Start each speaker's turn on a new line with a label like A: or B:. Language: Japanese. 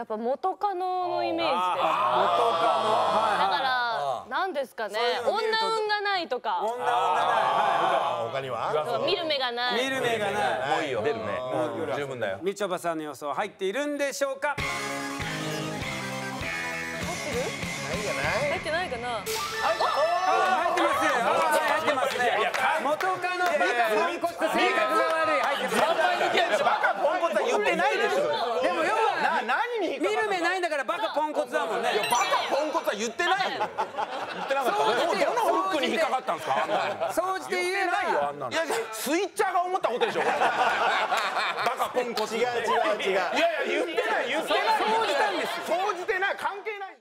A: やっぱ元カノのイメージです
B: 元カノ。
A: だ
B: は
A: からなんですかね。女運がないと
B: い
A: か。
B: 女女は
C: 他には？
A: 見る目がない。
B: 見る目がない。
D: もういい。よ出るね十分だよ。
B: みちょぱさんの予想入っているんでしょうか？
A: 入ってないかな。
B: 入ってますよ。入ってますね。元カノバカポンコツ性格が悪い。入ってます。
D: バカポンコツは言ってないでし
B: 見る目ないんだからバカポンコツだもんね。
D: バカポンコツは言ってないよ。言ってなかった。
B: そうですよ
D: どのフックに引っかかったんですか？あんなの。
B: 総じて言え
D: ないよあ
B: ば
D: んなの。いやいやスイッチャーが思ったことでしょ。バカポンコツ。
C: 違う。違う違う
D: いやいや言ってない言ってない